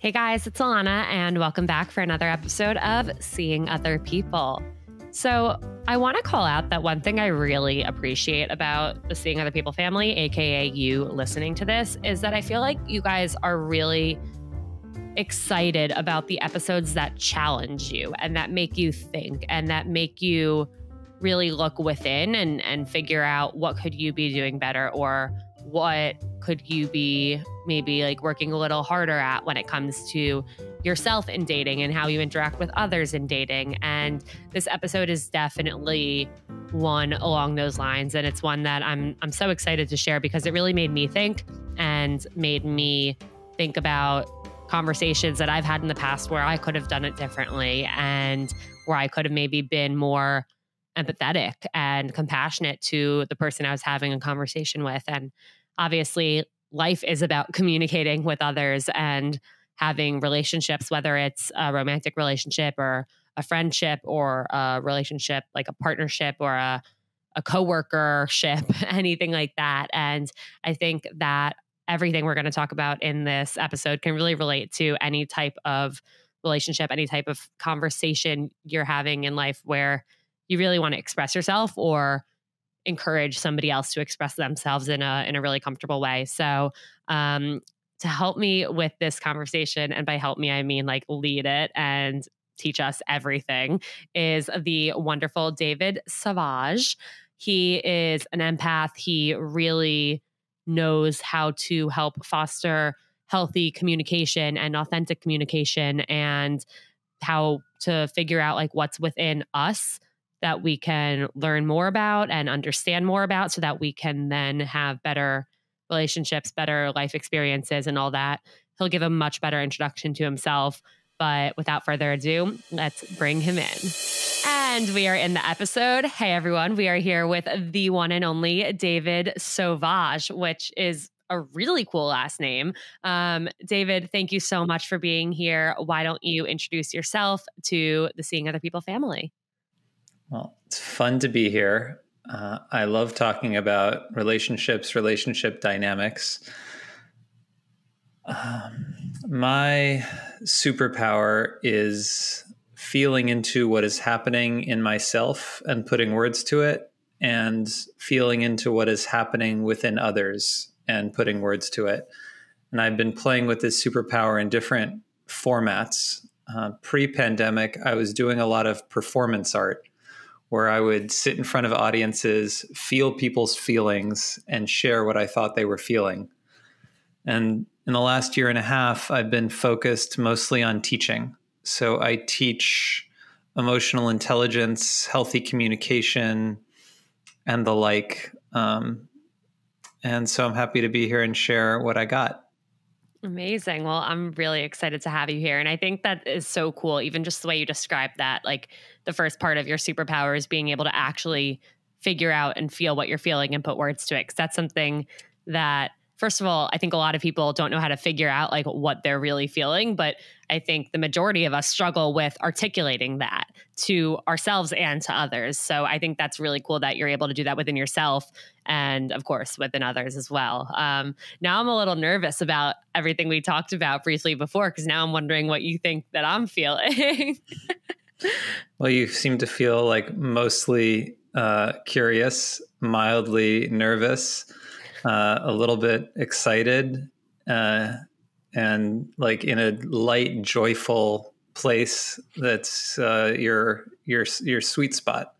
Hey guys, it's Alana, and welcome back for another episode of Seeing Other People. So, I want to call out that one thing I really appreciate about the Seeing Other People family, AKA you listening to this, is that I feel like you guys are really excited about the episodes that challenge you and that make you think and that make you really look within and, and figure out what could you be doing better or what could you be maybe like working a little harder at when it comes to yourself in dating and how you interact with others in dating and this episode is definitely one along those lines and it's one that I'm I'm so excited to share because it really made me think and made me think about conversations that I've had in the past where I could have done it differently and where I could have maybe been more empathetic and compassionate to the person I was having a conversation with. And obviously, life is about communicating with others and having relationships, whether it's a romantic relationship or a friendship or a relationship like a partnership or a a coworker ship, anything like that. And I think that everything we're going to talk about in this episode can really relate to any type of relationship, any type of conversation you're having in life where you really want to express yourself or encourage somebody else to express themselves in a in a really comfortable way. So, um, to help me with this conversation, and by help me I mean like lead it and teach us everything, is the wonderful David Sauvage. He is an empath. He really knows how to help foster healthy communication and authentic communication and how to figure out like what's within us that we can learn more about and understand more about so that we can then have better relationships, better life experiences, and all that. He'll give a much better introduction to himself. But without further ado, let's bring him in. And we are in the episode. Hey, everyone. We are here with the one and only David Sauvage, which is a really cool last name. Um, David, thank you so much for being here. Why don't you introduce yourself to the Seeing Other People family? Well, it's fun to be here. Uh, I love talking about relationships, relationship dynamics. Um, my superpower is feeling into what is happening in myself and putting words to it, and feeling into what is happening within others and putting words to it. And I've been playing with this superpower in different formats. Uh, Pre pandemic, I was doing a lot of performance art where I would sit in front of audiences, feel people's feelings, and share what I thought they were feeling. And in the last year and a half, I've been focused mostly on teaching. So I teach emotional intelligence, healthy communication, and the like. Um, and so I'm happy to be here and share what I got. Amazing. Well, I'm really excited to have you here. And I think that is so cool, even just the way you describe that. Like the first part of your superpower is being able to actually figure out and feel what you're feeling and put words to it. Cause that's something that first of all, I think a lot of people don't know how to figure out like what they're really feeling, but I think the majority of us struggle with articulating that to ourselves and to others. So I think that's really cool that you're able to do that within yourself and of course within others as well. Um, now I'm a little nervous about everything we talked about briefly before because now I'm wondering what you think that I'm feeling. well, you seem to feel like mostly uh, curious, mildly nervous uh, a little bit excited uh, and like in a light, joyful place that's uh, your your your sweet spot.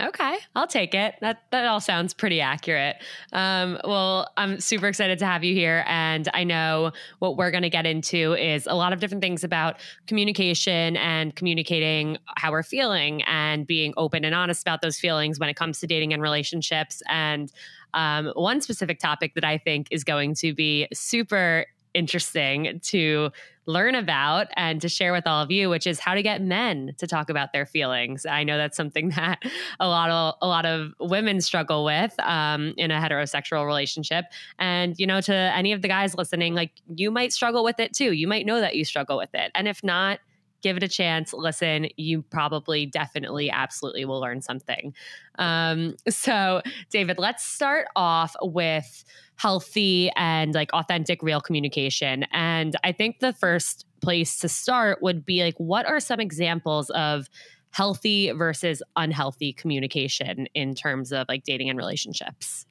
Okay, I'll take it. That that all sounds pretty accurate. Um, well, I'm super excited to have you here, and I know what we're going to get into is a lot of different things about communication and communicating how we're feeling and being open and honest about those feelings when it comes to dating and relationships. And um, one specific topic that I think is going to be super interesting to learn about and to share with all of you which is how to get men to talk about their feelings. I know that's something that a lot of a lot of women struggle with um, in a heterosexual relationship. And you know to any of the guys listening like you might struggle with it too. You might know that you struggle with it. And if not give it a chance, listen. You probably, definitely, absolutely will learn something. Um, so, David, let's start off with healthy and like authentic, real communication. And I think the first place to start would be like, what are some examples of healthy versus unhealthy communication in terms of like dating and relationships?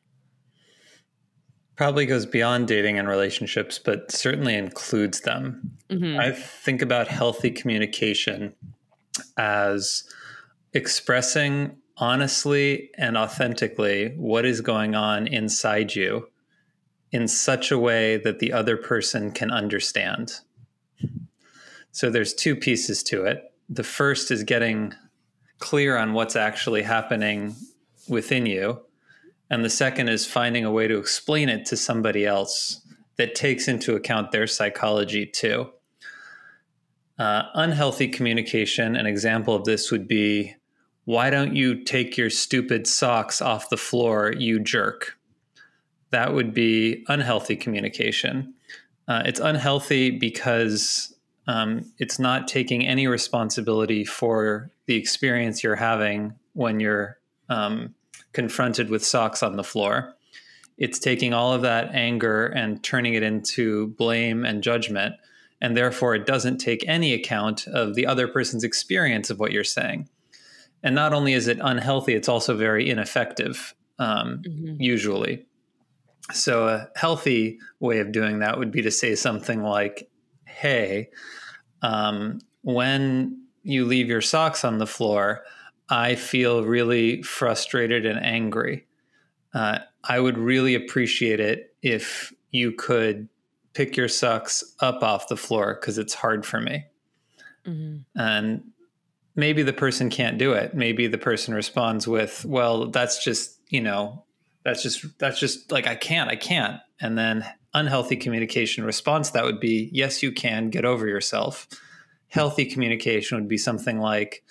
Probably goes beyond dating and relationships, but certainly includes them. Mm-hmm. I think about healthy communication as expressing honestly and authentically what is going on inside you in such a way that the other person can understand. So there's two pieces to it. The first is getting clear on what's actually happening within you. And the second is finding a way to explain it to somebody else that takes into account their psychology too. Uh, unhealthy communication, an example of this would be why don't you take your stupid socks off the floor, you jerk? That would be unhealthy communication. Uh, it's unhealthy because um, it's not taking any responsibility for the experience you're having when you're um, confronted with socks on the floor. It's taking all of that anger and turning it into blame and judgment. And therefore, it doesn't take any account of the other person's experience of what you're saying. And not only is it unhealthy, it's also very ineffective, um, mm-hmm. usually. So, a healthy way of doing that would be to say something like, Hey, um, when you leave your socks on the floor, I feel really frustrated and angry. Uh, I would really appreciate it if you could pick your socks up off the floor because it's hard for me. Mm-hmm. And maybe the person can't do it. Maybe the person responds with, well, that's just, you know, that's just, that's just like, I can't, I can't. And then unhealthy communication response that would be, yes, you can get over yourself healthy communication would be something like,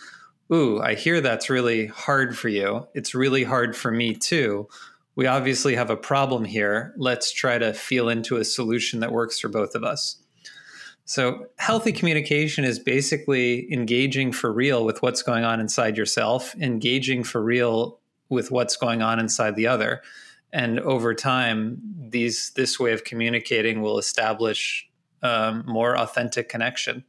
Ooh, I hear that's really hard for you. It's really hard for me too. We obviously have a problem here. Let's try to feel into a solution that works for both of us. So, healthy communication is basically engaging for real with what's going on inside yourself, engaging for real with what's going on inside the other. And over time, these this way of communicating will establish um, more authentic connection.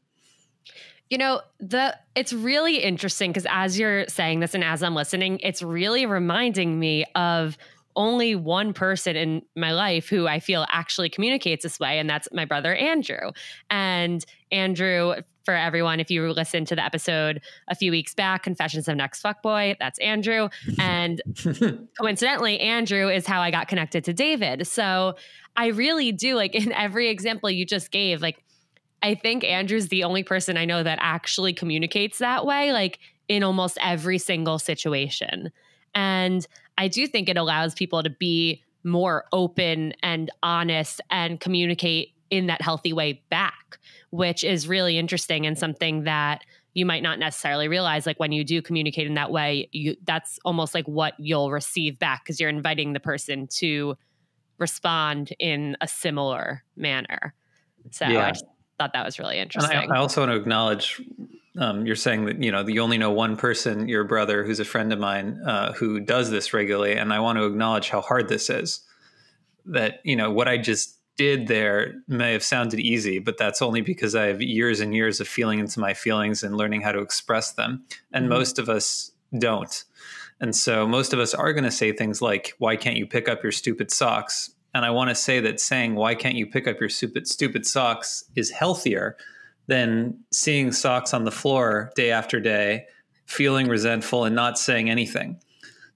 You know, the it's really interesting because as you're saying this and as I'm listening, it's really reminding me of only one person in my life who I feel actually communicates this way, and that's my brother Andrew. And Andrew, for everyone, if you listened to the episode a few weeks back, Confessions of Next Fuckboy, that's Andrew. And coincidentally, Andrew is how I got connected to David. So I really do like in every example you just gave, like I think Andrew's the only person I know that actually communicates that way, like in almost every single situation. And I do think it allows people to be more open and honest and communicate in that healthy way back, which is really interesting and something that you might not necessarily realize like when you do communicate in that way you that's almost like what you'll receive back because you're inviting the person to respond in a similar manner so yeah. I just thought that was really interesting. I, I, also want to acknowledge um, you're saying that you know you only know one person, your brother, who's a friend of mine, uh, who does this regularly, and I want to acknowledge how hard this is. That you know what I just did there may have sounded easy, but that's only because I have years and years of feeling into my feelings and learning how to express them, and mm-hmm. most of us don't. And so most of us are going to say things like, "Why can't you pick up your stupid socks?" And I want to say that saying, why can't you pick up your stupid, stupid socks is healthier than seeing socks on the floor day after day, feeling resentful and not saying anything.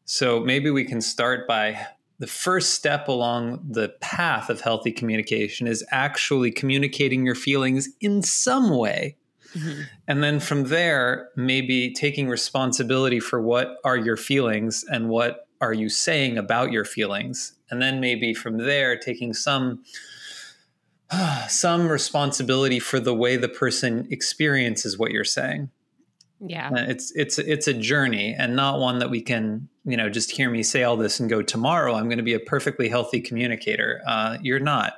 So maybe we can start by the first step along the path of healthy communication is actually communicating your feelings in some way. Mm-hmm. And then from there, maybe taking responsibility for what are your feelings and what are you saying about your feelings? And then maybe from there taking some some responsibility for the way the person experiences what you're saying. Yeah. Uh, it's it's it's a journey and not one that we can you know just hear me say all this and go tomorrow i'm going to be a perfectly healthy communicator. Uh, you're not.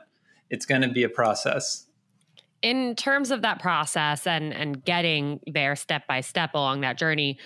It's going to be a process. In terms of that process and and getting there step by step along that journey,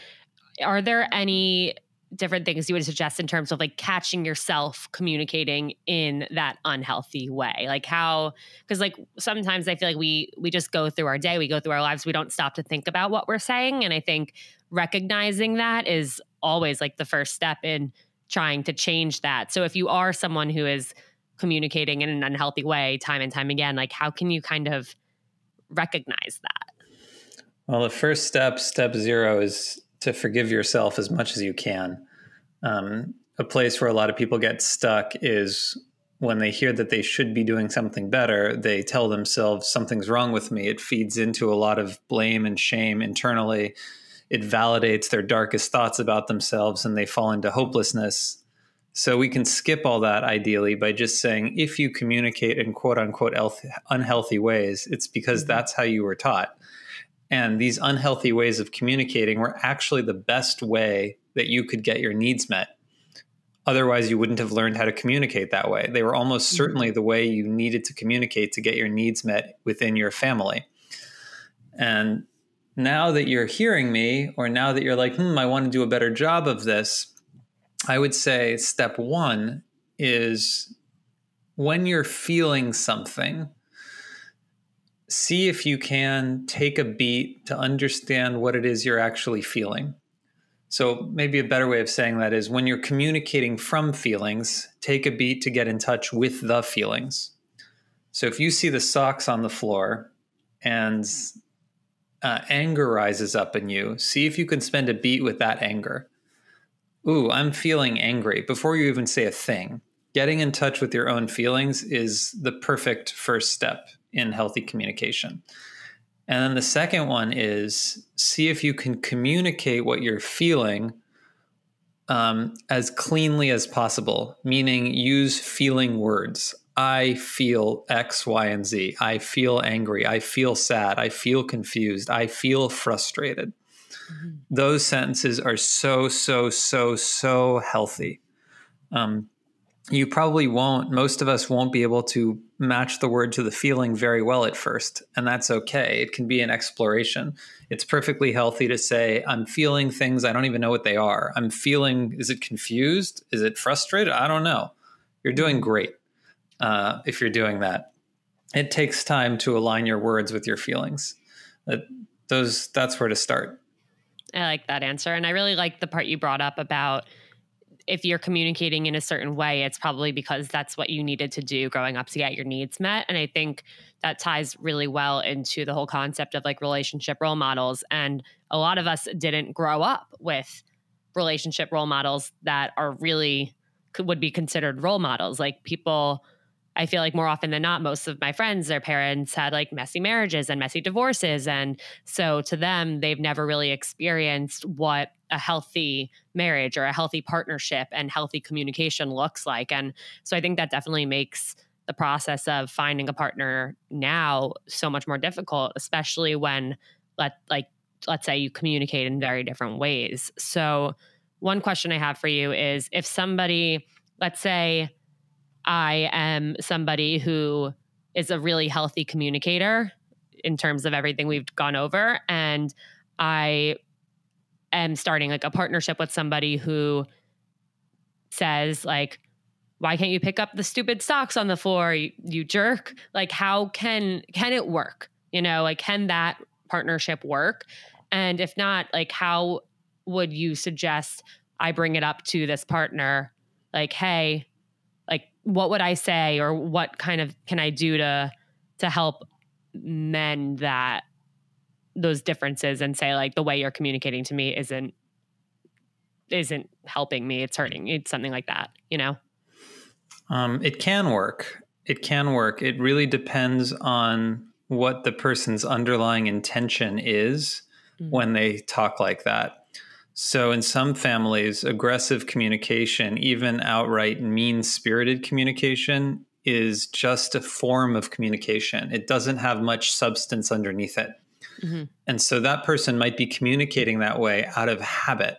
are there any different things you would suggest in terms of like catching yourself communicating in that unhealthy way? Like how because like sometimes i feel like we we just go through our day we go through our lives we don't stop to think about what we're saying. And i think recognizing that is always like the first step in trying to change that. So if you are someone who is communicating in an unhealthy way time and time again like how can you kind of recognize that? Well the first step step zero is to forgive yourself as much as you can. Um, a place where a lot of people get stuck is when they hear that they should be doing something better, they tell themselves something's wrong with me. It feeds into a lot of blame and shame internally. It validates their darkest thoughts about themselves and they fall into hopelessness. So we can skip all that ideally by just saying if you communicate in quote unquote unhealthy ways, it's because mm-hmm. that's how you were taught. And these unhealthy ways of communicating were actually the best way that you could get your needs met. Otherwise, you wouldn't have learned how to communicate that way. They were almost mm-hmm. certainly the way you needed to communicate to get your needs met within your family. And now that you're hearing me, or now that you're like, hmm, I want to do a better job of this, I would say step one is when you're feeling something, see if you can take a beat to understand what it is you're actually feeling. So, maybe a better way of saying that is when you're communicating from feelings, take a beat to get in touch with the feelings. So, if you see the socks on the floor and uh, anger rises up in you, see if you can spend a beat with that anger. Ooh, I'm feeling angry before you even say a thing. Getting in touch with your own feelings is the perfect first step in healthy communication. And then the second one is see if you can communicate what you're feeling um, as cleanly as possible, meaning use feeling words. I feel X, Y, and Z. I feel angry. I feel sad. I feel confused. I feel frustrated. Mm-hmm. Those sentences are so, so, so, so healthy. Um, you probably won't, most of us won't be able to match the word to the feeling very well at first. And that's okay. It can be an exploration. It's perfectly healthy to say, I'm feeling things, I don't even know what they are. I'm feeling, is it confused? Is it frustrated? I don't know. You're doing mm-hmm. great uh, if you're doing that. It takes time to align your words with your feelings. That, those, that's where to start. I like that answer. And I really like the part you brought up about if you're communicating in a certain way, it's probably because that's what you needed to do growing up to get your needs met. And I think that ties really well into the whole concept of like relationship role models. And a lot of us didn't grow up with relationship role models that are really would be considered role models. Like people I feel like more often than not, most of my friends, their parents had like messy marriages and messy divorces. And so to them, they've never really experienced what a healthy marriage or a healthy partnership and healthy communication looks like. And so I think that definitely makes the process of finding a partner now so much more difficult, especially when let like let's say you communicate in very different ways. So one question I have for you is if somebody, let's say I am somebody who is a really healthy communicator in terms of everything we've gone over. And I am starting like a partnership with somebody who says, like, why can't you pick up the stupid socks on the floor, you, you jerk? Like, how can can it work? You know, like can that partnership work? And if not, like how would you suggest I bring it up to this partner? Like, hey, what would I say or what kind of can I do to to help mend that those differences and say like the way you're communicating to me isn't isn't helping me it's hurting it's something like that you know? Um, it can work. It can work. It really depends on what the person's underlying intention is mm-hmm. when they talk like that so, in some families, aggressive communication, even outright mean spirited communication, is just a form of communication. It doesn't have much substance underneath it. Mm-hmm. And so that person might be communicating that way out of habit.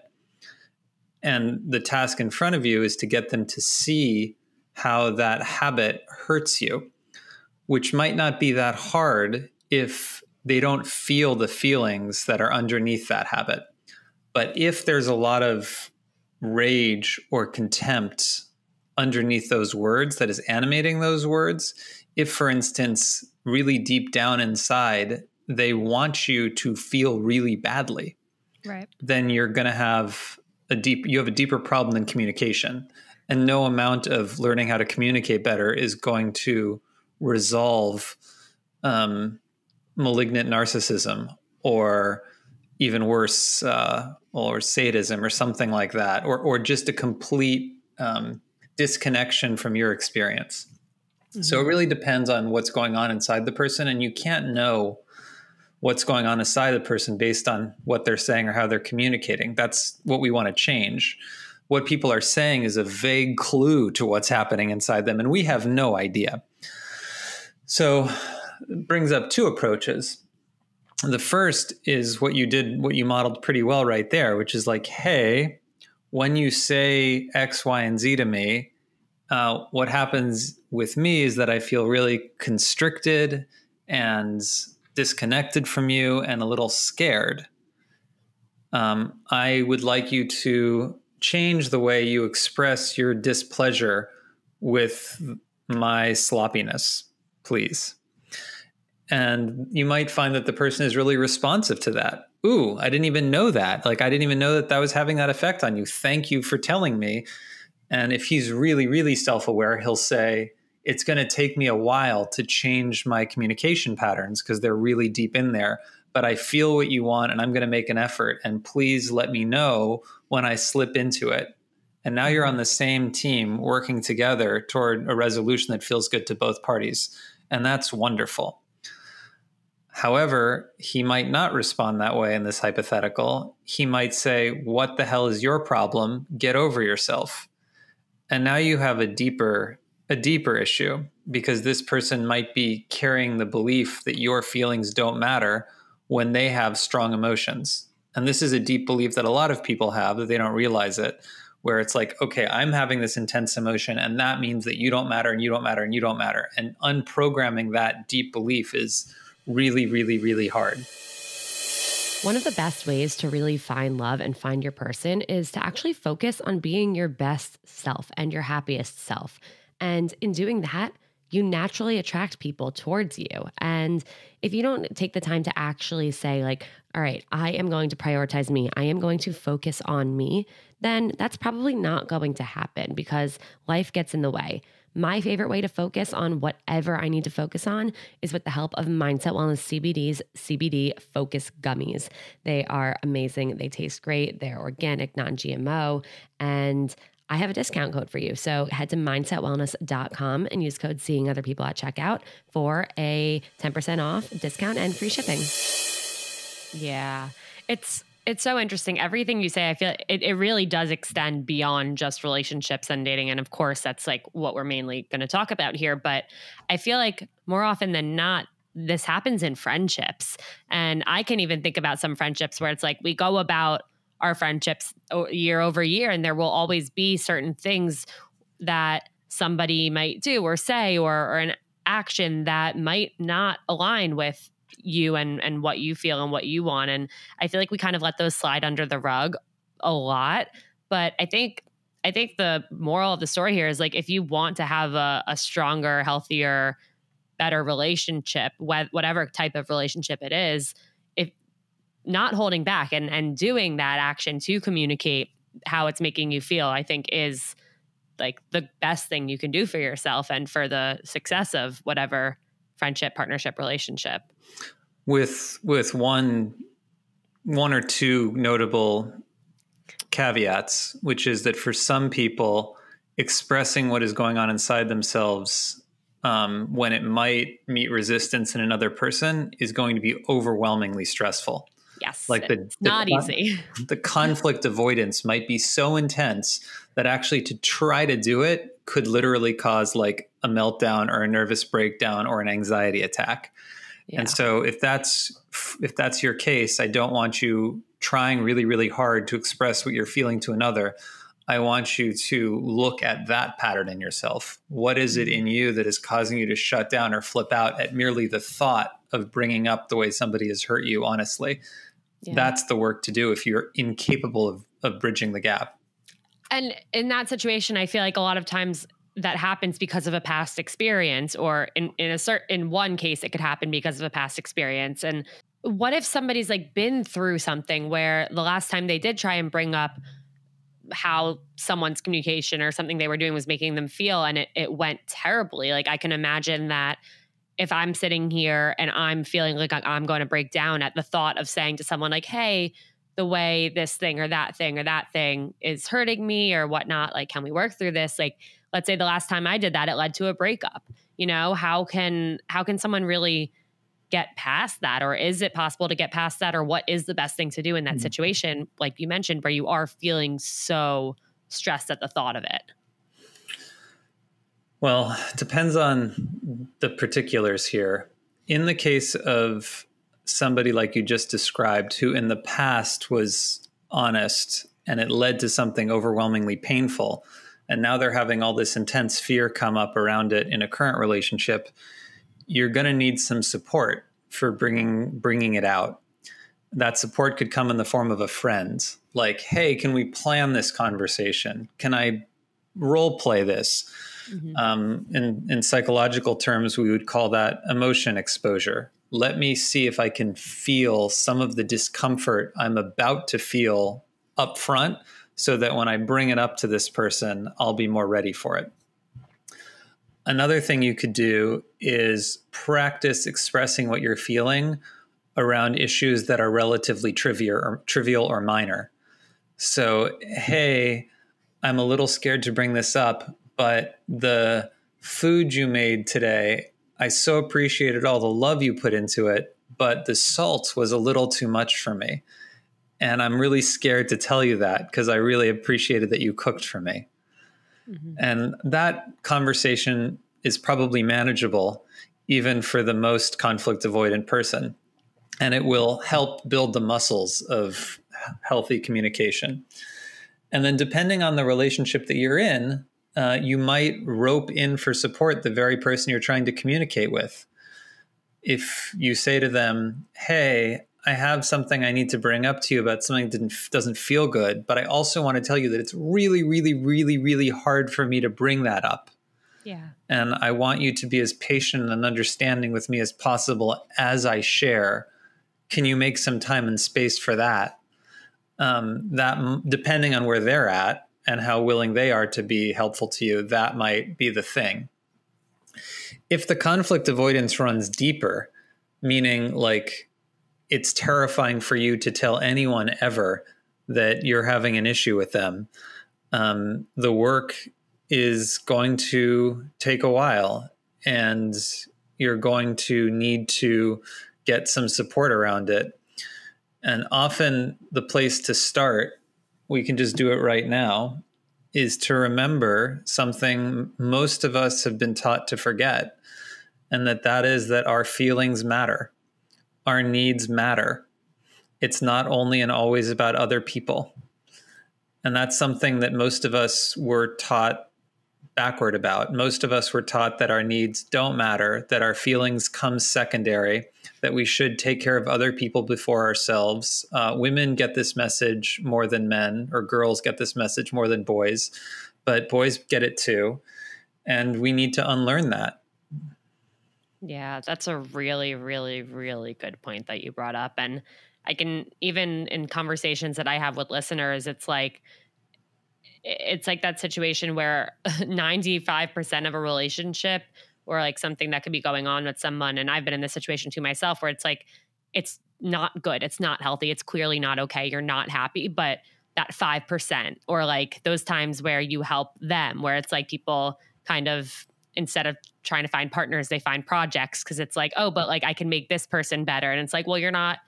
And the task in front of you is to get them to see how that habit hurts you, which might not be that hard if they don't feel the feelings that are underneath that habit. But if there's a lot of rage or contempt underneath those words that is animating those words, if, for instance, really deep down inside, they want you to feel really badly, right. then you're going to have a deep, you have a deeper problem than communication. And no amount of learning how to communicate better is going to resolve um, malignant narcissism or even worse, uh, or sadism or something like that, or, or just a complete um, disconnection from your experience. Mm-hmm. So it really depends on what's going on inside the person, and you can't know what's going on inside the person based on what they're saying or how they're communicating. That's what we want to change. What people are saying is a vague clue to what's happening inside them, and we have no idea. So it brings up two approaches. The first is what you did, what you modeled pretty well right there, which is like, hey, when you say X, Y, and Z to me, uh, what happens with me is that I feel really constricted and disconnected from you and a little scared. Um, I would like you to change the way you express your displeasure with my sloppiness, please. And you might find that the person is really responsive to that. Ooh, I didn't even know that. Like, I didn't even know that that was having that effect on you. Thank you for telling me. And if he's really, really self aware, he'll say, It's going to take me a while to change my communication patterns because they're really deep in there. But I feel what you want and I'm going to make an effort. And please let me know when I slip into it. And now you're on mm-hmm. the same team working together toward a resolution that feels good to both parties. And that's wonderful. However, he might not respond that way in this hypothetical. He might say, What the hell is your problem? Get over yourself and now you have a deeper a deeper issue because this person might be carrying the belief that your feelings don't matter when they have strong emotions and this is a deep belief that a lot of people have that they don't realize it where it's like okay i'm having this intense emotion and that means that you don't matter and you don't matter and you don't matter and unprogramming that deep belief is really really really hard one of the best ways to really find love and find your person is to actually focus on being your best self and your happiest self. And in doing that, you naturally attract people towards you. And if you don't take the time to actually say, like, all right, I am going to prioritize me, I am going to focus on me, then that's probably not going to happen because life gets in the way. My favorite way to focus on whatever I need to focus on is with the help of Mindset Wellness CBD's CBD Focus Gummies. They are amazing. They taste great. They're organic, non GMO, and I have a discount code for you. So head to mindsetwellness.com and use code seeing other people at checkout for a 10% off discount and free shipping. Yeah. It's it's so interesting. Everything you say, I feel it, it really does extend beyond just relationships and dating. And of course, that's like what we're mainly going to talk about here. But I feel like more often than not, this happens in friendships. And I can even think about some friendships where it's like we go about our friendships year over year, and there will always be certain things that somebody might do or say or, or an action that might not align with you and and what you feel and what you want and i feel like we kind of let those slide under the rug a lot but i think i think the moral of the story here is like if you want to have a, a stronger healthier better relationship whatever type of relationship it is if not holding back and and doing that action to communicate how it's making you feel i think is like the best thing you can do for yourself and for the success of whatever friendship partnership relationship? With with one one or two notable caveats which is that for some people expressing what is going on inside themselves um, when it might meet resistance in another person is going to be overwhelmingly stressful. Yes like the, not the, easy. the conflict avoidance might be so intense that actually to try to do it could literally cause like a meltdown or a nervous breakdown or an anxiety attack. Yeah. And so if that's if that's your case, I don't want you trying really really hard to express what you're feeling to another. I want you to look at that pattern in yourself. What is it in mm-hmm. you that is causing you to shut down or flip out at merely the thought of bringing up the way somebody has hurt you, honestly? Yeah. That's the work to do if you're incapable of, of bridging the gap. And in that situation, I feel like a lot of times that happens because of a past experience, or in, in a certain in one case, it could happen because of a past experience. And what if somebody's like been through something where the last time they did try and bring up how someone's communication or something they were doing was making them feel and it, it went terribly like i can imagine that if i'm sitting here and i'm feeling like i'm going to break down at the thought of saying to someone like hey the way this thing or that thing or that thing is hurting me or whatnot like can we work through this? Like let's say the last time i did that it led to a breakup you know? How can how can someone really get past that? Or is it possible to get past that? Or what is the best thing to do in that mm-hmm. situation? Like you mentioned where you are feeling so stressed at the thought of it. Well it depends on the particulars here. In the case of somebody like you just described who in the past was honest and it led to something overwhelmingly painful and now they're having all this intense fear come up around it in a current relationship you're going to need some support for bringing bringing it out. That support could come in the form of a friend, like, "Hey, can we plan this conversation? Can I role play this?" Mm-hmm. Um, in in psychological terms, we would call that emotion exposure. Let me see if I can feel some of the discomfort I'm about to feel up front, so that when I bring it up to this person, I'll be more ready for it. Another thing you could do is practice expressing what you're feeling around issues that are relatively trivial or trivial or minor. So, hey, I'm a little scared to bring this up, but the food you made today, I so appreciated all the love you put into it, but the salt was a little too much for me. And I'm really scared to tell you that because I really appreciated that you cooked for me. Mm-hmm. And that conversation is probably manageable even for the most conflict avoidant person. And it will help build the muscles of healthy communication. And then, depending on the relationship that you're in, uh, you might rope in for support the very person you're trying to communicate with. If you say to them, Hey, I have something I need to bring up to you about something that didn't, doesn't feel good, but I also want to tell you that it's really, really, really, really hard for me to bring that up. Yeah. And I want you to be as patient and understanding with me as possible as I share. Can you make some time and space for that? Um, that depending on where they're at and how willing they are to be helpful to you, that might be the thing. If the conflict avoidance runs deeper, meaning like it's terrifying for you to tell anyone ever that you're having an issue with them. Um, the work is going to take a while, and you're going to need to get some support around it. And often, the place to start, we can just do it right now, is to remember something most of us have been taught to forget, and that that is that our feelings matter our needs matter. It's not only and always about other people. And that's something that most of us were taught backward about. Most of us were taught that our needs don't matter, that our feelings come secondary, that we should take care of other people before ourselves. Uh, women get this message more than men, or girls get this message more than boys, but boys get it too. And we need to unlearn that. Yeah, that's a really, really, really good point that you brought up. And I can even in conversations that I have with listeners, it's like, it's like that situation where 95% of a relationship or like something that could be going on with someone and I've been in this situation too myself where it's like it's not good it's not healthy it's clearly not okay you're not happy but that 5% or like those times where you help them where it's like people kind of instead of trying to find partners, they find projects because it's like, oh, but like I can make this person better. And it's like, well, you're not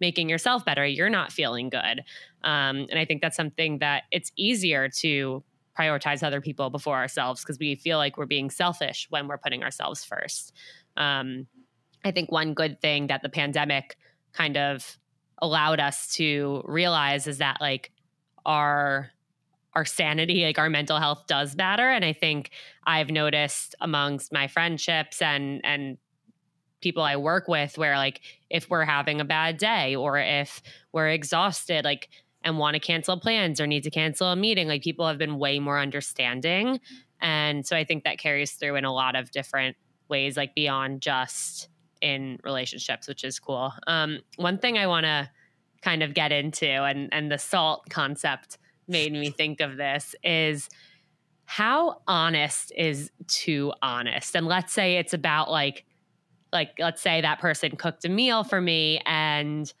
making yourself better. You're not feeling good. Um, and I think that's something that it's easier to prioritize other people before ourselves because we feel like we're being selfish when we're putting ourselves first. Um, I think one good thing that the pandemic kind of allowed us to realize is that like our our sanity, like our mental health does matter. And I think I've noticed amongst my friendships and and people I work with where like if we're having a bad day or if we're exhausted, like and want to cancel plans or need to cancel a meeting, like people have been way more understanding. And so I think that carries through in a lot of different ways, like beyond just in relationships, which is cool. Um, one thing I want to kind of get into, and and the salt concept made me think of this is how honest is too honest and let's say it's about like like let's say that person cooked a meal for me and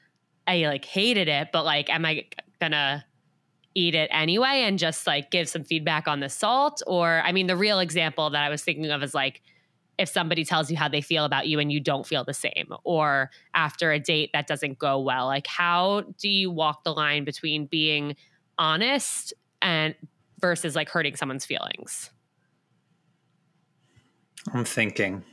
i like hated it but like am i gonna eat it anyway and just like give some feedback on the salt or i mean the real example that i was thinking of is like if somebody tells you how they feel about you and you don't feel the same or after a date that doesn't go well like how do you walk the line between being honest and versus like hurting someone's feelings? I'm thinking.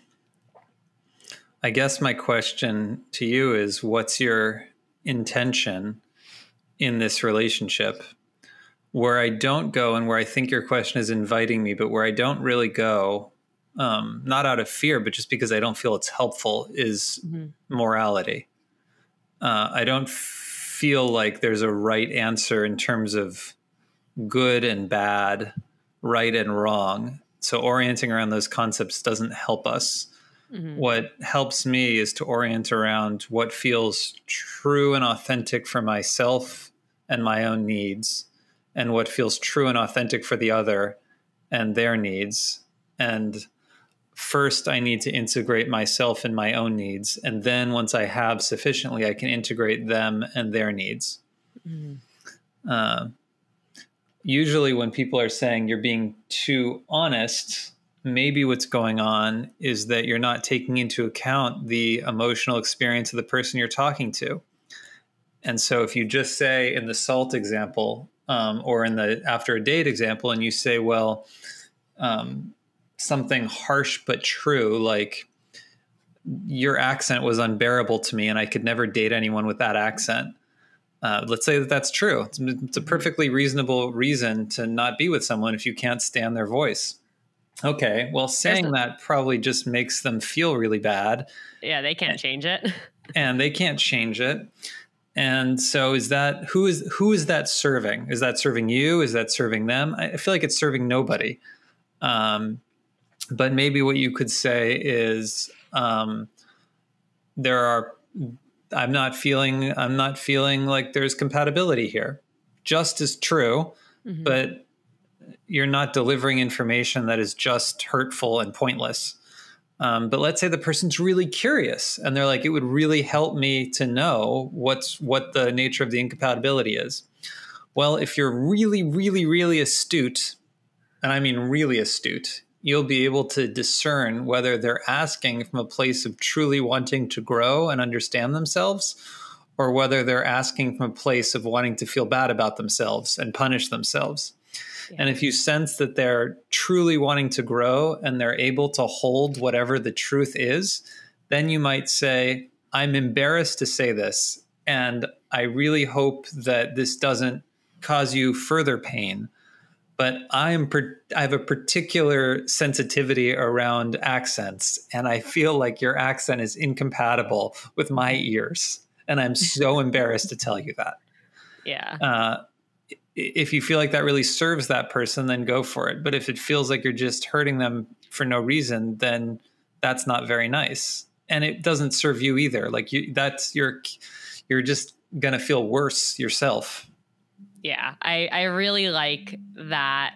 I guess my question to you is what's your intention in this relationship? Where I don't go, and where I think your question is inviting me, but where I don't really go, um, not out of fear, but just because I don't feel it's helpful, is mm-hmm. morality. Uh, I don't feel like there's a right answer in terms of good and bad, right and wrong. So orienting around those concepts doesn't help us. Mm-hmm. What helps me is to orient around what feels true and authentic for myself and my own needs, and what feels true and authentic for the other and their needs. And first I need to integrate myself and my own needs. And then once I have sufficiently, I can integrate them and their needs. Mm-hmm. Uh, usually, when people are saying you're being too honest, maybe what's going on is that you're not taking into account the emotional experience of the person you're talking to. And so, if you just say in the salt example, um, or in the after a date example, and you say, well, um, something harsh but true, like your accent was unbearable to me and I could never date anyone with that accent. Uh, let's say that that's true. It's, it's, a perfectly reasonable reason to not be with someone if you can't stand their voice. Okay, well, saying that probably just makes them feel really bad. Yeah, they can't change it. and they can't change it. And so, is that who is who is that serving? Is that serving you? Is that serving them? I feel like it's serving nobody. Um, but maybe what you could say is um, there are i'm not feeling i'm not feeling like there's compatibility here just as true mm-hmm. but you're not delivering information that is just hurtful and pointless um, but let's say the person's really curious and they're like it would really help me to know what's what the nature of the incompatibility is well if you're really really really astute and i mean really astute you'll be able to discern whether they're asking from a place of truly wanting to grow and understand themselves or whether they're asking from a place of wanting to feel bad about themselves and punish themselves. Yeah. And if you sense that they're truly wanting to grow and they're able to hold whatever the truth is, then you might say, I'm embarrassed to say this. And I really hope that this doesn't cause you further pain but I'm I have a particular sensitivity around accents, and I feel like your accent is incompatible with my ears, and I'm so embarrassed to tell you that. Yeah. Uh, if you feel like that really serves that person, then go for it. But if it feels like you're just hurting them for no reason, then that's not very nice, and it doesn't serve you either. Like you, that's you're you're just gonna feel worse yourself yeah, I, I really like that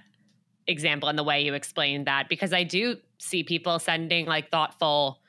example and the way you explained that because I do see people sending like thoughtful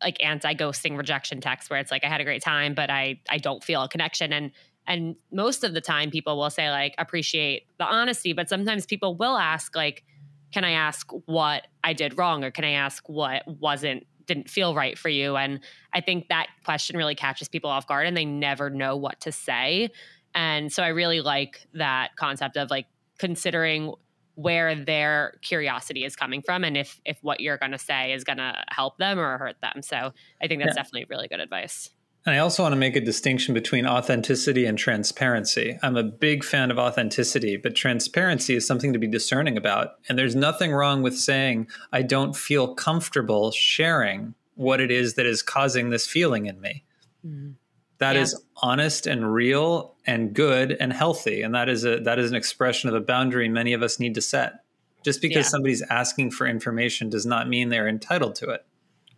like anti-ghosting rejection texts where it's like I had a great time but I I don't feel a connection and and most of the time people will say like appreciate the honesty but sometimes people will ask like can I ask what I did wrong or can I ask what wasn't didn't feel right for you and I think that question really catches people off guard and they never know what to say and so I really like that concept of like considering where their curiosity is coming from and if if what you're going to say is going to help them or hurt them. So I think that's yeah. definitely really good advice. And I also want to make a distinction between authenticity and transparency. I'm a big fan of authenticity, but transparency is something to be discerning about. And there's nothing wrong with saying, I don't feel comfortable sharing what it is that is causing this feeling in me. Mm-hmm. That yeah. is honest and real and good and healthy. And that is a that is an expression of a boundary many of us need to set. Just because yeah. somebody's asking for information does not mean they're entitled to it.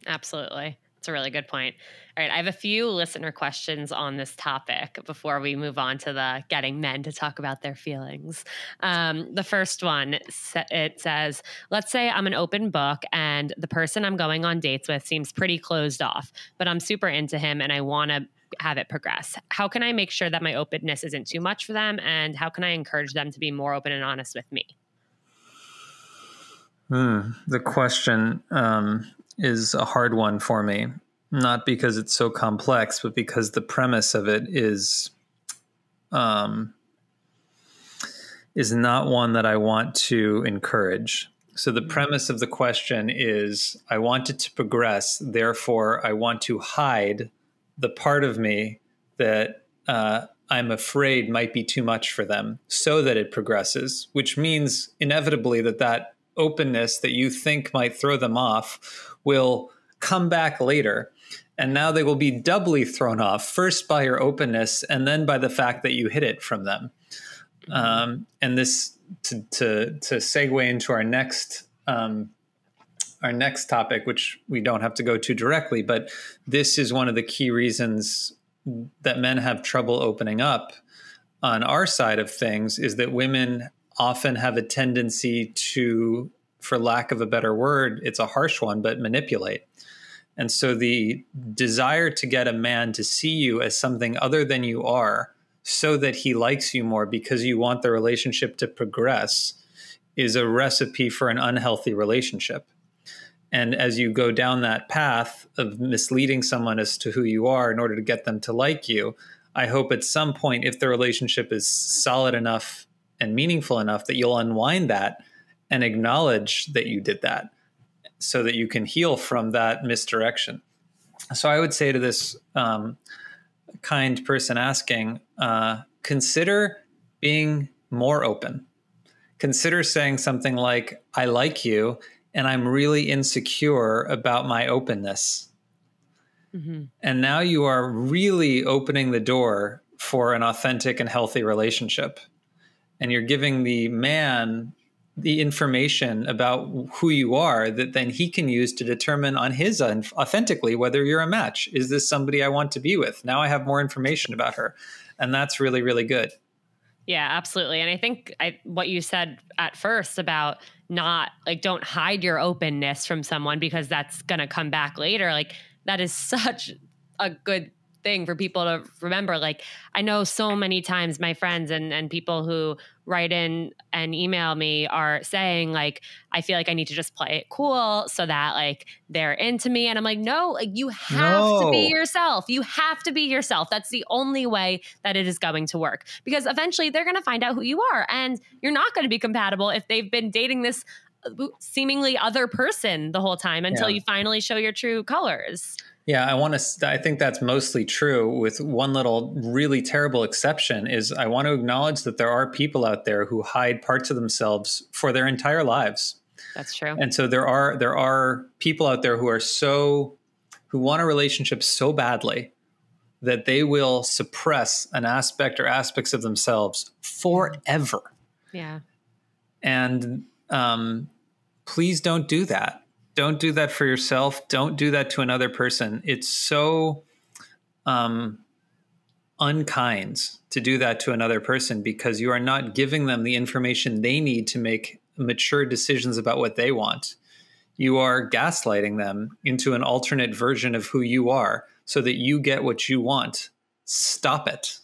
Absolutely. It's a really good point. All right, I have a few listener questions on this topic before we move on to the getting men to talk about their feelings. Um, the first one it says, "Let's say I'm an open book and the person I'm going on dates with seems pretty closed off, but I'm super into him and I want to have it progress. How can I make sure that my openness isn't too much for them, and how can I encourage them to be more open and honest with me?" Hmm. The question um, is a hard one for me not because it's so complex, but because the premise of it is um, is not one that I want to encourage. So the premise of the question is I want it to progress, therefore I want to hide the part of me that uh, I'm afraid might be too much for them so that it progresses, which means inevitably that that openness that you think might throw them off will come back later. And now they will be doubly thrown off first by your openness and then by the fact that you hid it from them. Um, and this to, to to segue into our next um, our next topic which we don't have to go to directly but this is one of the key reasons that men have trouble opening up on our side of things is that women often have a tendency to for lack of a better word it's a harsh one but manipulate and so the desire to get a man to see you as something other than you are so that he likes you more because you want the relationship to progress is a recipe for an unhealthy relationship. And as you go down that path of misleading someone as to who you are in order to get them to like you, I hope at some point, if the relationship is solid enough and meaningful enough, that you'll unwind that and acknowledge that you did that so that you can heal from that misdirection. So I would say to this um, kind person asking, uh, consider being more open. Consider saying something like, I like you, and I'm really insecure about my openness. Mm-hmm. And now you are really opening the door for an authentic and healthy relationship. And you're giving the man the information about who you are that then he can use to determine on his end authentically whether you're a match. Is this somebody I want to be with? Now I have more information about her. And that's really, really good. Yeah, absolutely. And I think I, what you said at first about not like don't hide your openness from someone because that's going to come back later. Like that is such a good thing for people to remember. Like I know so many times my friends and and people who write in and email me are saying like I feel like I need to just play it cool so that like they're into me and I'm like no like you have no. to be yourself you have to be yourself that's the only way that it is going to work because eventually they're going to find out who you are and you're not going to be compatible if they've been dating this uh, seemingly other person the whole time until yeah. you finally show your true colors yeah, I want to. I think that's mostly true. With one little really terrible exception, is I want to acknowledge that there are people out there who hide parts of themselves for their entire lives. That's true. And so there are there are people out there who are so who want a relationship so badly that they will suppress an aspect or aspects of themselves forever. Yeah. And um, please don't do that don't do that for yourself. Don't do that to another person. It's so um, unkind to do that to another person because you are not giving them the information they need to make mature decisions about what they want. You are gaslighting them into an alternate version of who you are so that you get what you want. Stop it.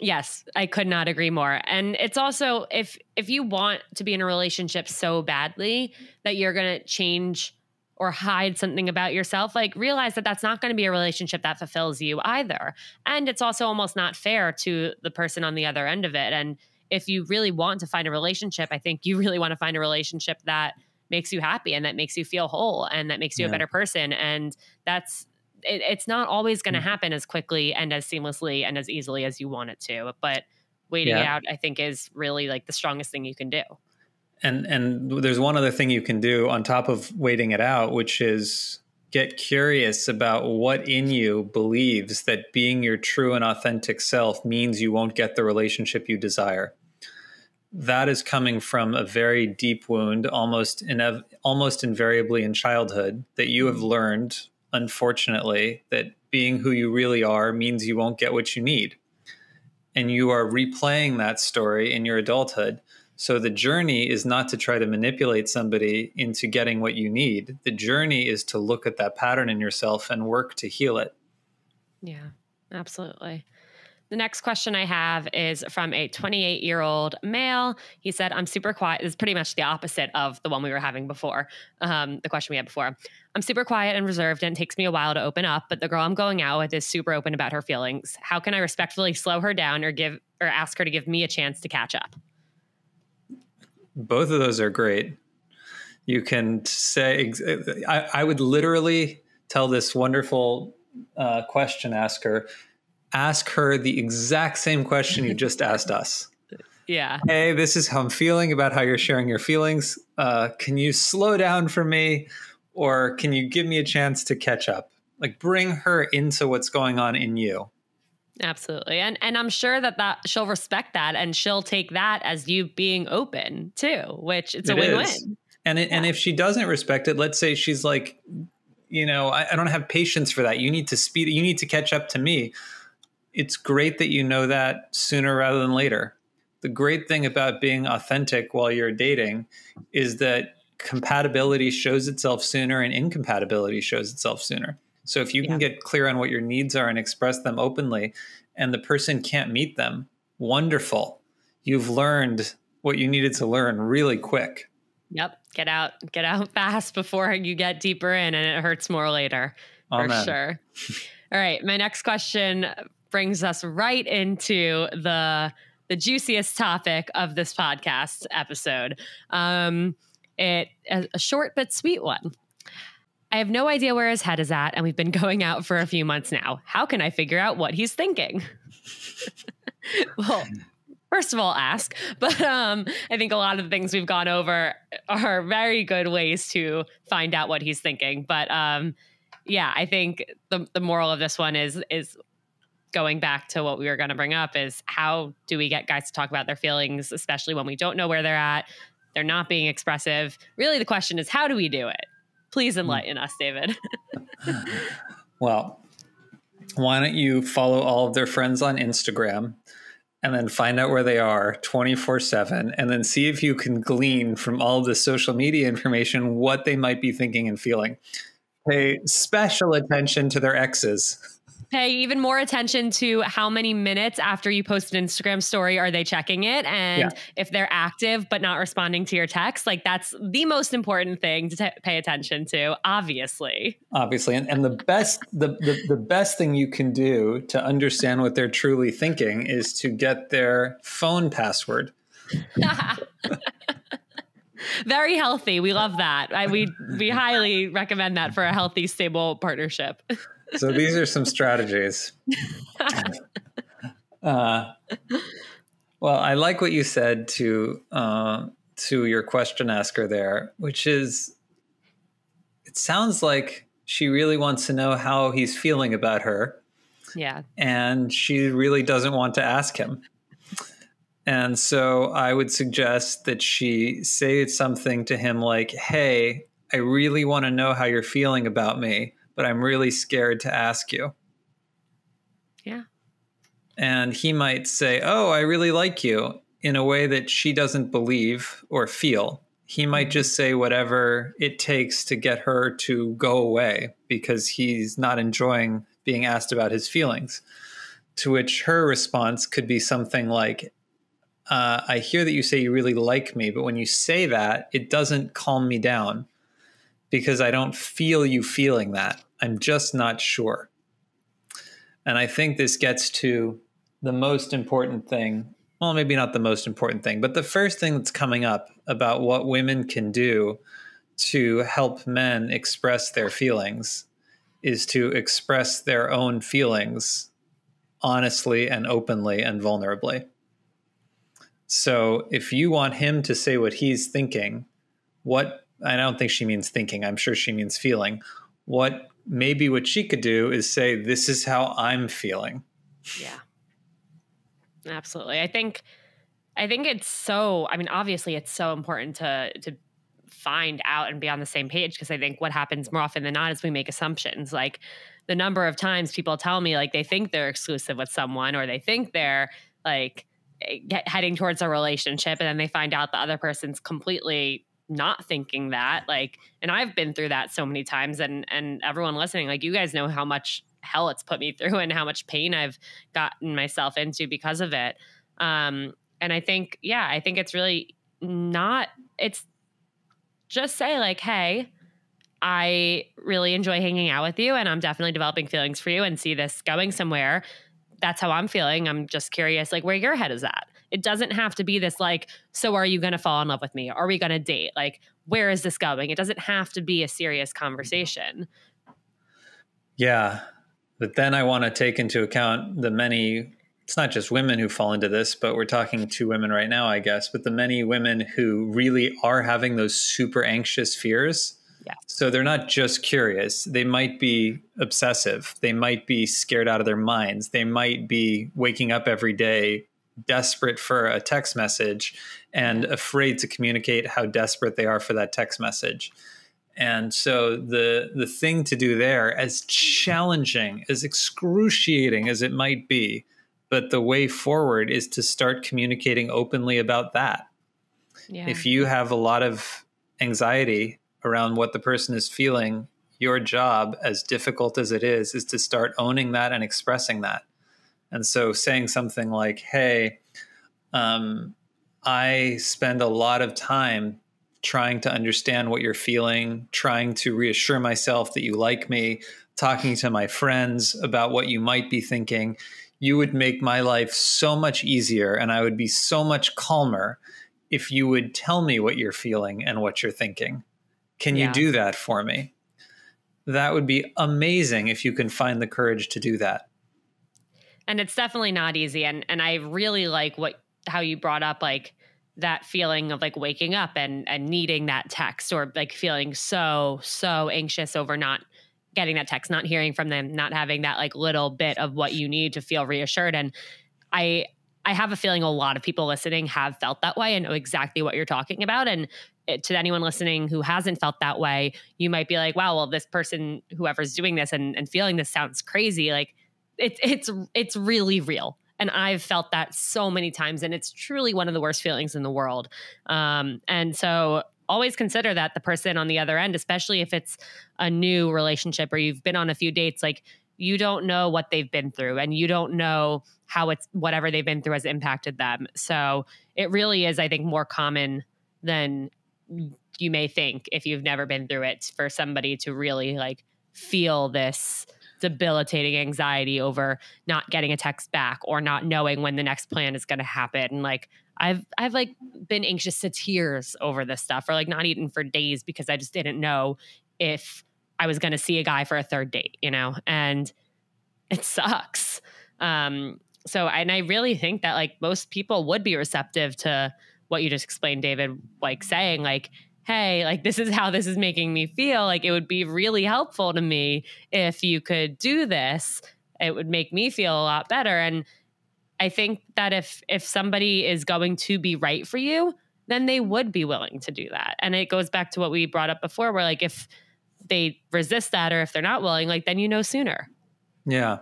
Yes, I could not agree more. And it's also if if you want to be in a relationship so badly that you're going to change or hide something about yourself, like realize that that's not going to be a relationship that fulfills you either. And it's also almost not fair to the person on the other end of it. And if you really want to find a relationship, I think you really want to find a relationship that makes you happy and that makes you feel whole and that makes you yeah. a better person. And that's it, it's not always going to mm-hmm. happen as quickly and as seamlessly and as easily as you want it to. But waiting yeah. it out, I think, is really like the strongest thing you can do. And and there's one other thing you can do on top of waiting it out, which is get curious about what in you believes that being your true and authentic self means you won't get the relationship you desire. That is coming from a very deep wound, almost inev- almost invariably in childhood, that you have mm-hmm. learned, unfortunately, that being who you really are means you won't get what you need. And you are replaying that story in your adulthood so the journey is not to try to manipulate somebody into getting what you need. The journey is to look at that pattern in yourself and work to heal it. Yeah, absolutely. The next question I have is from a 28 year old male. He said, I'm super quiet. It's pretty much the opposite of the one we were having before, um, the question we had before. I'm super quiet and reserved, and it takes me a while to open up, but the girl I'm going out with is super open about her feelings. How can I respectfully slow her down or give or ask her to give me a chance to catch up? Both of those are great. You can say, I, I would literally tell this wonderful uh, question asker, ask her the exact same question you just asked us. Yeah. Hey, this is how I'm feeling about how you're sharing your feelings. Uh, can you slow down for me? Or can you give me a chance to catch up? Like bring her into what's going on in you. Absolutely. And and I'm sure that that she'll respect that and she'll take that as you being open too, which it's it a win-win. Is. And it, yeah. and if she doesn't respect it, let's say she's like, you know, I, I don't have patience for that. You need to speed you need to catch up to me. It's great that you know that sooner rather than later. The great thing about being authentic while you're dating is that compatibility shows itself sooner and incompatibility shows itself sooner. So if you yeah. can get clear on what your needs are and express them openly, and the person can't meet them, wonderful. You've learned what you needed to learn really quick. Yep. Get out, get out fast before you get deeper in and it hurts more later. For sure. All right. My next question brings us right into the the juiciest topic of this podcast episode. Um, it a, a short but sweet one. I have no idea where his head is at, and we've been going out for a few months now. How can I figure out what he's thinking? well, first of all, ask. But um, I think a lot of the things we've gone over are very good ways to find out what he's thinking. But um, yeah, I think the the moral of this one is is going back to what we were going to bring up is how do we get guys to talk about their feelings, especially when we don't know where they're at, they're not being expressive. Really, the question is how do we do it? Please hmm. enlighten us, David. well, why don't you follow all of their friends on Instagram and then find out where they are 24 7 and then see if you can glean from all the social media information what they might be thinking and feeling. Pay special attention to their exes pay even more attention to how many minutes after you post an Instagram story are they checking it and yeah. if they're active but not responding to your text. Like that's the most important thing to t- pay attention to, obviously. Obviously. And, and the best the, the, the best thing you can do to understand what they're truly thinking is to get their phone password. Very healthy. We love that. I, we we highly recommend that for a healthy, stable partnership so these are some strategies. Uh, well, I like what you said to uh, to your question asker there, which is, it sounds like she really wants to know how he's feeling about her. Yeah, and she really doesn't want to ask him. And so I would suggest that she say something to him like, "Hey, I really want to know how you're feeling about me." But I'm really scared to ask you. Yeah. And he might say, Oh, I really like you in a way that she doesn't believe or feel. He might just say whatever it takes to get her to go away because he's not enjoying being asked about his feelings. To which her response could be something like, uh, I hear that you say you really like me, but when you say that, it doesn't calm me down because I don't feel you feeling that. I'm just not sure. And I think this gets to the most important thing. Well, maybe not the most important thing, but the first thing that's coming up about what women can do to help men express their feelings is to express their own feelings honestly and openly and vulnerably. So if you want him to say what he's thinking, what I don't think she means thinking, I'm sure she means feeling. What maybe what she could do is say, This is how I'm feeling. Yeah. Absolutely. I think I think it's so I mean, obviously it's so important to to find out and be on the same page because I think what happens more often than not is we make assumptions. Like the number of times people tell me like they think they're exclusive with someone or they think they're like eh, heading towards a relationship and then they find out the other person's completely not thinking that like and I've been through that so many times and and everyone listening like you guys know how much hell it's put me through and how much pain I've gotten myself into because of it um and I think yeah I think it's really not it's just say like hey I really enjoy hanging out with you and I'm definitely developing feelings for you and see this going somewhere that's how I'm feeling. I'm just curious, like, where your head is at. It doesn't have to be this, like, so are you going to fall in love with me? Are we going to date? Like, where is this going? It doesn't have to be a serious conversation. Yeah. But then I want to take into account the many, it's not just women who fall into this, but we're talking to women right now, I guess, but the many women who really are having those super anxious fears yeah. So they're not just curious. They might be obsessive. They might be scared out of their minds. They might be waking up every day desperate for a text message and afraid to communicate how desperate they are for that text message. And so the the thing to do there, as challenging, as excruciating as it might be, but the way forward is to start communicating openly about that. Yeah. If you have a lot of anxiety around what the person is feeling, your job, as difficult as it is, is to start owning that and expressing that. And so saying something like, hey, um, I spend a lot of time trying to understand what you're feeling, trying to reassure myself that you like me, talking to my friends about what you might be thinking. You would make my life so much easier and I would be so much calmer if you would tell me what you're feeling and what you're thinking. Can yeah. you do that for me? That would be amazing if you can find the courage to do that. And it's definitely not easy. And and I really like what how you brought up like that feeling of like waking up and and needing that text or like feeling so so anxious over not getting that text not hearing from them not having that like little bit of what you need to feel reassured and i i have a feeling a lot of people listening have felt that way and know exactly what you're talking about and to anyone listening who hasn't felt that way, you might be like, wow, well, this person, whoever's doing this and, and feeling this sounds crazy. Like it's it's it's really real. And I've felt that so many times, and it's truly one of the worst feelings in the world. Um, and so always consider that the person on the other end, especially if it's a new relationship or you've been on a few dates, like you don't know what they've been through and you don't know how it's whatever they've been through has impacted them. So it really is, I think, more common than you may think if you've never been through it for somebody to really like feel this debilitating anxiety over not getting a text back or not knowing when the next plan is going to happen. And like i've i've like been anxious to tears over this stuff or like not eating for days because i just didn't know if i was going to see a guy for a third date you know? And it sucks. Um so and i really think that like most people would be receptive to what you just explained, David, like saying, like, hey, like this is how this is making me feel. Like it would be really helpful to me if you could do this. It would make me feel a lot better. And I think that if if somebody is going to be right for you, then they would be willing to do that. And it goes back to what we brought up before, where like if they resist that or if they're not willing, like then you know sooner. Yeah.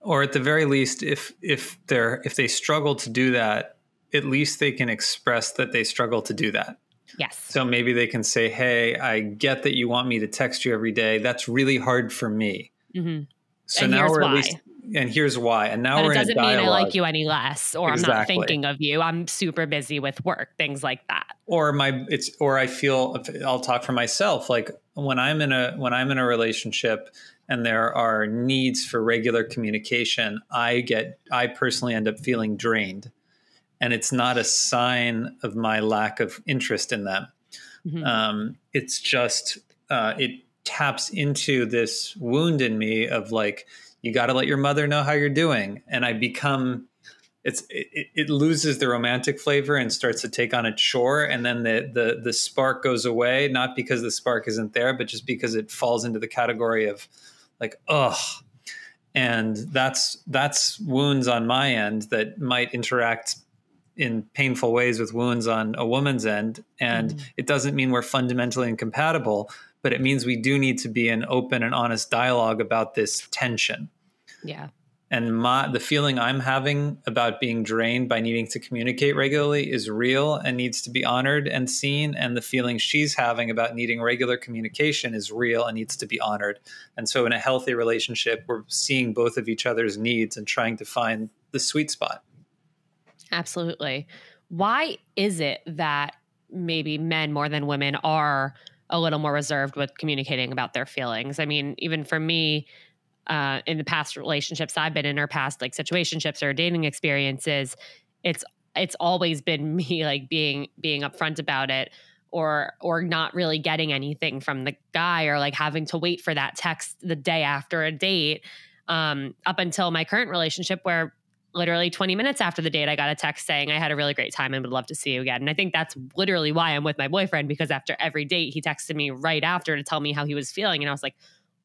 Or at the very least, if if they're if they struggle to do that, at least they can express that they struggle to do that. Yes. So maybe they can say, Hey, I get that you want me to text you every day. That's really hard for me. Mm-hmm. So and now we're why. at least, and here's why. And now we're it doesn't mean I like you any less, or exactly. I'm not thinking of you. I'm super busy with work, things like that. Or my, it's, or I feel, I'll talk for myself. Like when I'm in a, when I'm in a relationship and there are needs for regular communication, I get, I personally end up feeling drained and it's not a sign of my lack of interest in them. Mm-hmm. Um, it's just uh, it taps into this wound in me of like you got to let your mother know how you're doing and i become it's it, it, loses the romantic flavor and starts to take on a chore and then the, the the spark goes away not because the spark isn't there but just because it falls into the category of like ugh and that's that's wounds on my end that might interact in painful ways with wounds on a woman's end and mm. it doesn't mean we're fundamentally incompatible but it means we do need to be in open and honest dialogue about this tension. Yeah. And my the feeling i'm having about being drained by needing to communicate regularly is real and needs to be honored and seen and the feeling she's having about needing regular communication is real and needs to be honored. And so in a healthy relationship we're seeing both of each other's needs and trying to find the sweet spot absolutely. Why is it that maybe men more than women are a little more reserved with communicating about their feelings? I mean even for me uh, in the past relationships I've been in or past like situationships or dating experiences, it's it's always been me like being being upfront about it or or not really getting anything from the guy or like having to wait for that text the day after a date um, up until my current relationship where literally 20 minutes after the date i got a text saying i had a really great time and would love to see you again and i think that's literally why i'm with my boyfriend because after every date he texted me right after to tell me how he was feeling and i was like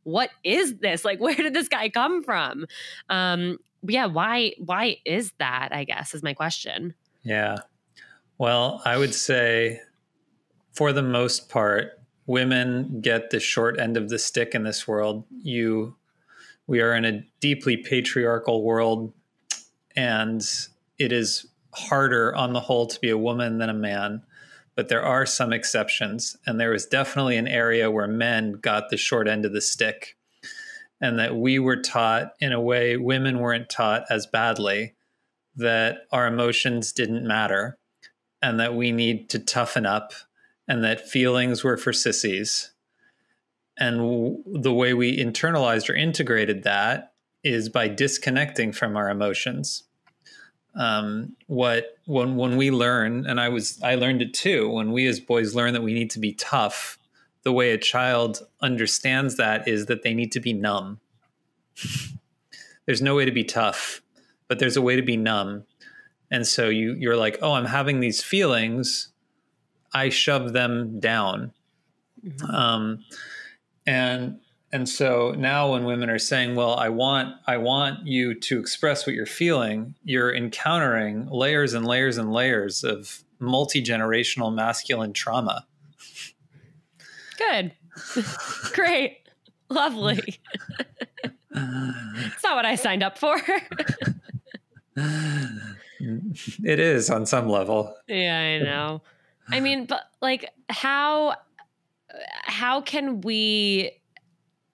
what is this? Like, where did this guy come from? Um, yeah, why why is that? I guess is my question. Yeah. Well, I would say for the most part, women get the short end of the stick in this world. You we are in a deeply patriarchal world and it is harder on the whole to be a woman than a man but there are some exceptions. And there was definitely an area where men got the short end of the stick, and that we were taught in a way women weren't taught as badly that our emotions didn't matter and that we need to toughen up and that feelings were for sissies. And the way we internalized or integrated that is by disconnecting from our emotions um, what when when we learn, and I was I learned it too. When we as boys learn that we need to be tough, the way a child understands that is that they need to be numb. there's no way to be tough, but there's a way to be numb. And so you you're like, oh, I'm having these feelings. I shove them down. Mm-hmm. Um, and and so now when women are saying well i want i want you to express what you're feeling you're encountering layers and layers and layers of multi-generational masculine trauma. Good. Great. Lovely. It's not what i signed up for. It is on some level. Yeah i know. I mean but like how how can we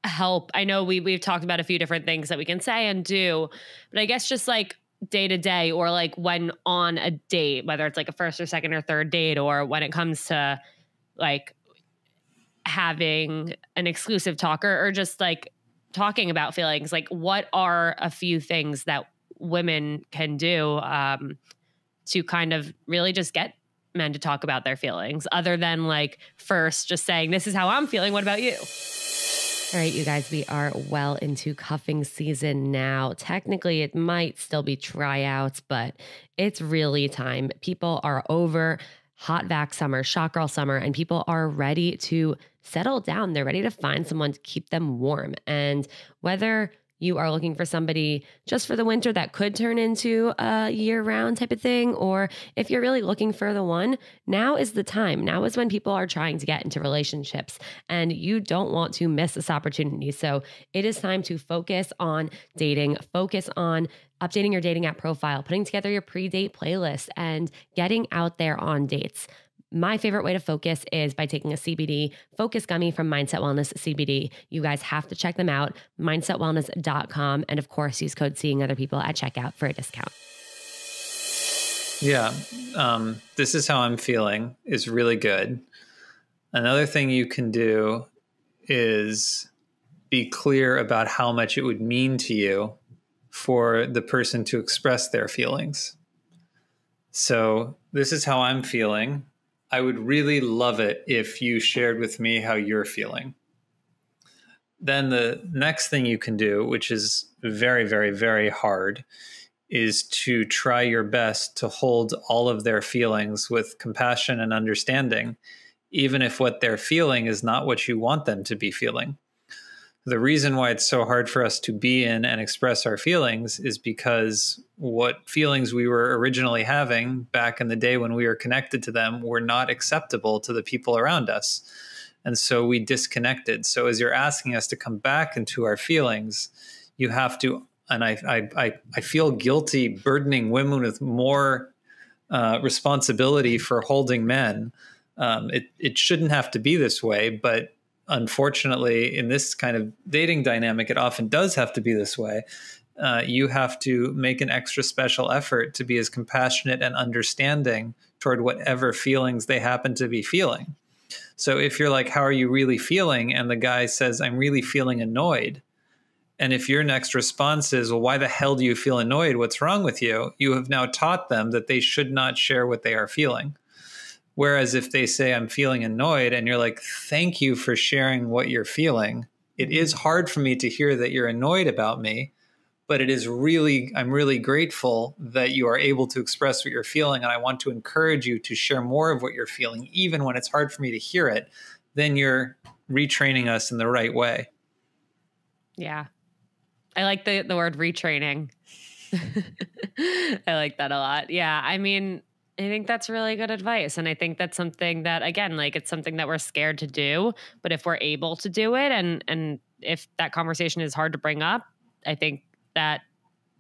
help? I know we we've talked about a few different things that we can say and do, but I guess just like day to day or like when on a date, whether it's like a first or second or third date, or when it comes to like having an exclusive talker or just like talking about feelings, like what are a few things that women can do um, to kind of really just get men to talk about their feelings other than like first just saying, This is how I'm feeling. What about you? All right, you guys, we are well into cuffing season now. Technically, it might still be tryouts, but it's really time. People are over hot vax summer, shot girl summer, and people are ready to settle down. They're ready to find someone to keep them warm. And whether you are looking for somebody just for the winter that could turn into a year round type of thing, or if you're really looking for the one, now is the time. Now is when people are trying to get into relationships and you don't want to miss this opportunity. So it is time to focus on dating, focus on updating your dating app profile, putting together your pre date playlist, and getting out there on dates. My favorite way to focus is by taking a CBD focus gummy from Mindset Wellness CBD. You guys have to check them out, mindsetwellness.com. And of course, use code Seeing Other People at checkout for a discount. Yeah. Um, this is how I'm feeling is really good. Another thing you can do is be clear about how much it would mean to you for the person to express their feelings. So, this is how I'm feeling. I would really love it if you shared with me how you're feeling. then the next thing you can do, which is very, very, very hard, is to try your best to hold all of their feelings with compassion and understanding, even if what they're feeling is not what you want them to be feeling. The reason why it's so hard for us to be in and express our feelings is because what feelings we were originally having back in the day when we were connected to them were not acceptable to the people around us. And so we disconnected. So as you're asking us to come back into our feelings, you have to and I, I, I feel guilty burdening women with more uh, responsibility for holding men. Um, it, it shouldn't have to be this way, but unfortunately, in this kind of dating dynamic, it often does have to be this way. Uh, you have to make an extra special effort to be as compassionate and understanding toward whatever feelings they happen to be feeling. So if you're like, How are you really feeling? And the guy says, I'm really feeling annoyed and if your next response is, well, why the hell do you feel annoyed? What's wrong with you? You have now taught them that they should not share what they are feeling. Whereas if they say, I'm feeling annoyed, and you're like, thank you for sharing what you're feeling. It is mm-hmm. hard for me to hear that you're annoyed about me, but it is really, I'm really grateful that you are able to express what you're feeling. And I want to encourage you to share more of what you're feeling, even when it's hard for me to hear it. Then you're retraining us in the right way. Yeah, I like the the word retraining. I like that a lot. Yeah, I mean, I think that's really good advice. And I think that's something that again, like it's something that we're scared to do, but if we're able to do it and and if that conversation is hard to bring up, I think that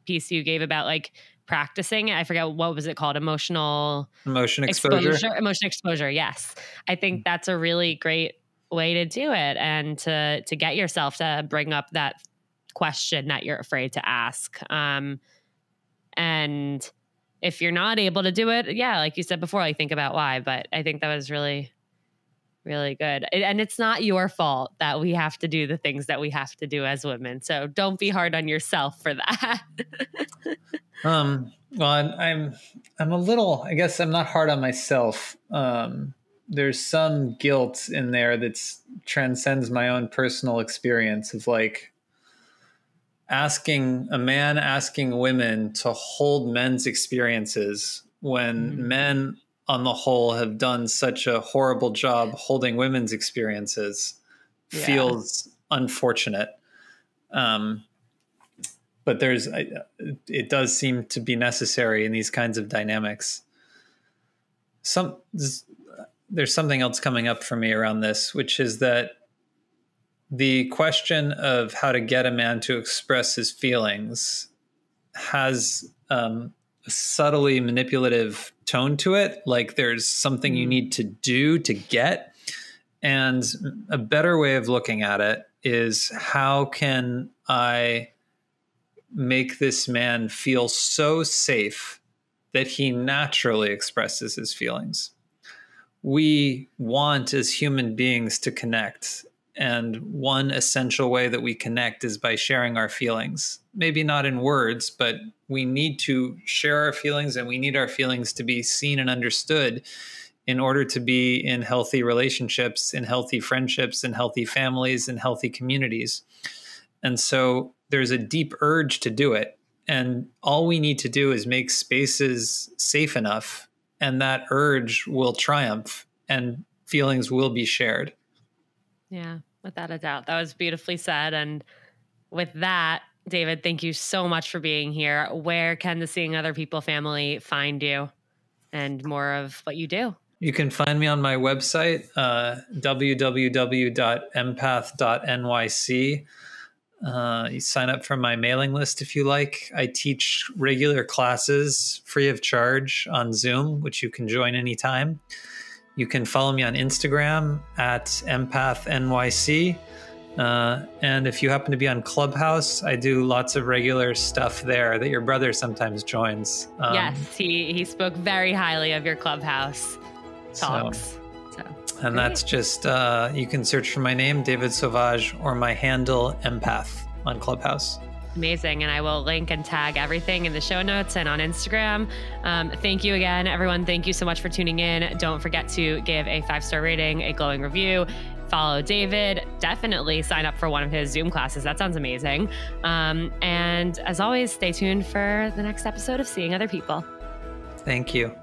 piece you gave about like practicing I forget what was it called? Emotional emotion exposure. exposure. Emotion exposure. Yes. I think that's a really great way to do it and to to get yourself to bring up that question that you're afraid to ask. Um, and if you're not able to do it, yeah, like you said before, like think about why. But I think that was really, really good. And it's not your fault that we have to do the things that we have to do as women. So don't be hard on yourself for that. um, well, I'm, I'm a little, I guess I'm not hard on myself. Um, there's some guilt in there that transcends my own personal experience of like, asking a man asking women to hold men's experiences when mm-hmm. men on the whole have done such a horrible job holding women's experiences yeah. feels unfortunate um, but there's it does seem to be necessary in these kinds of dynamics some there's something else coming up for me around this which is that the question of how to get a man to express his feelings has um, a subtly manipulative tone to it. Like there's something you hmm. need to do to get. And a better way of looking at it is how can I make this man feel so safe that he naturally expresses his feelings? We want as human beings to connect and one essential way that we connect is by sharing our feelings. Maybe not in words, but we need to share our feelings and we need our feelings to be seen and understood in order to be in healthy relationships, in healthy friendships, in healthy families, in healthy communities. And so there's a deep urge to do it. And all we need to do is make spaces safe enough, and that urge will triumph and feelings will be shared. Yeah, without a doubt. That was beautifully said. And with that, David, thank you so much for being here. Where can the Seeing Other People family find you and more of what you do? You can find me on my website, uh, www.empath.nyc. Uh, you sign up for my mailing list if you like. I teach regular classes free of charge on Zoom, which you can join anytime. You can follow me on Instagram at empathnyc. Uh, and if you happen to be on Clubhouse, I do lots of regular stuff there that your brother sometimes joins. Um, yes, he, he spoke very highly of your Clubhouse talks. So, so and that's just, uh, you can search for my name, David Sauvage, or my handle, Empath, on Clubhouse. Amazing. And I will link and tag everything in the show notes and on Instagram. Um, thank you again, everyone. Thank you so much for tuning in. Don't forget to give a five star rating, a glowing review. follow David. Definitely sign up for one of his Zoom classes. That sounds amazing. Um, and as always, stay tuned for the next episode of Seeing Other People. Thank you.